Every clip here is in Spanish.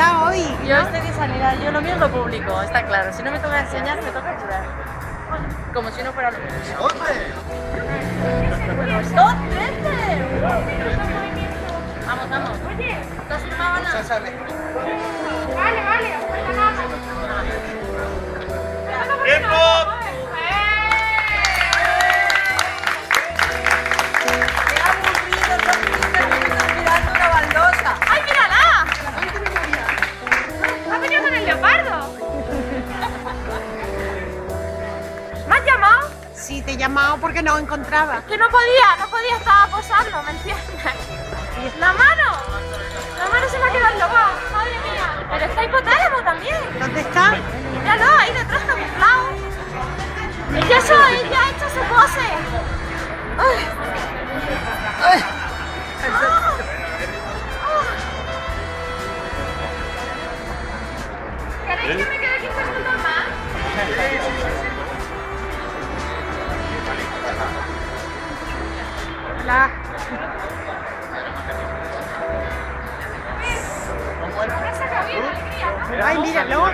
hoy. Yo estoy de salida, yo lo mío lo público, está claro. Si no me toca enseñar, me toca ayudar. Como si no fuera lo mismo. Vamos, vamos. Oye, ¿estás Vale, vale, porque no encontraba. Que no podía, no podía, estaba posada. La. Ay, míralo.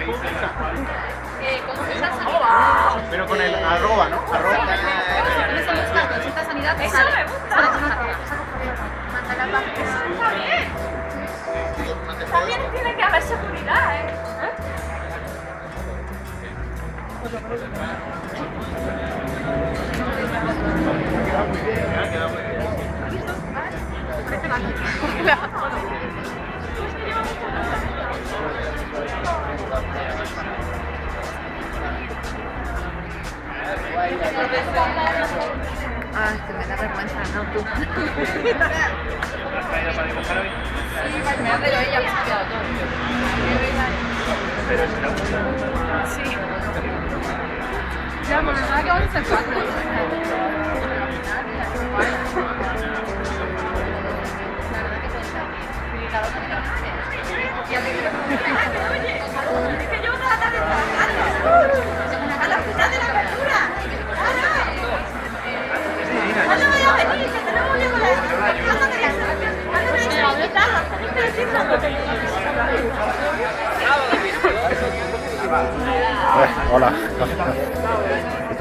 Pero con el arroba, ¿no? Arroba. Ah, que me da vergüenza, no tú. Sí, me ha traído ella, me ha todo. I always have chocolate.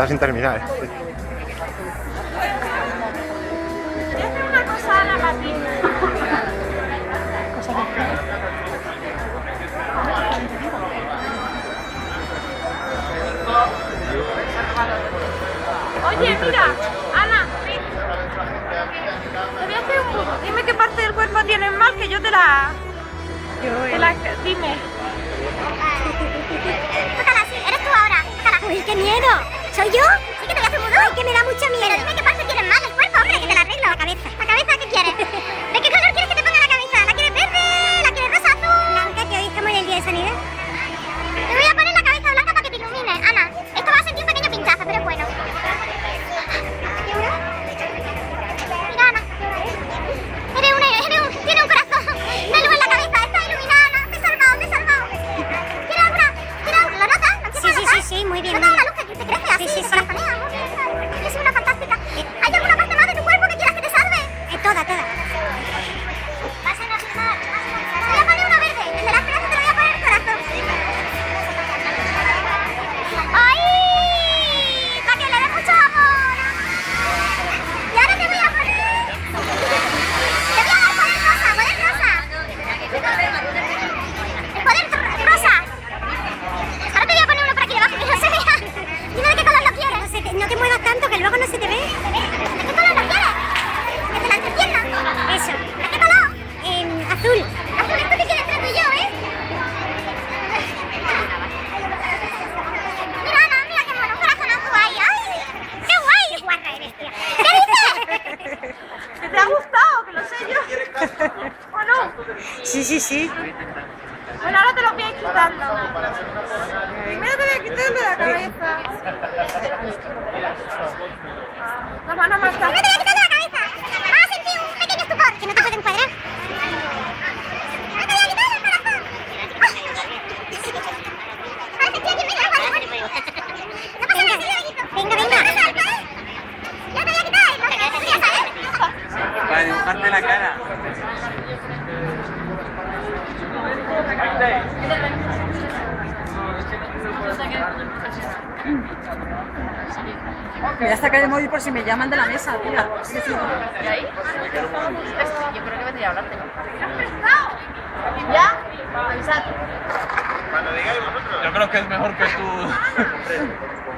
sin terminar. ¿eh? una cosa a la Oye, mira, Ana, te voy a hacer un... Dime qué parte del cuerpo tienes mal, que yo te la... Eh. Te la... Dime. Tócala, sí, eres tú ahora. Tócala. Uy, qué miedo. ¿Soy yo? Sí que te había mudado. Ay, que me da mucha miedo. Pero dime qué parte tienes mal, el cuerpo, hombre, que te la arreglo. La cabeza. ¿La cabeza qué quieres? sí, sí, sí. Bueno, ahora te los voy a ir quitando. Primero te voy a quitar de la cabeza. No, no, no, no. Voy a sacar el móvil por si me llaman de la mesa, tía. Sí, sí. ¿Y ahí? Yo creo que vendría a hablarte. ¿Ya? Avisad. Yo creo que es mejor que tú.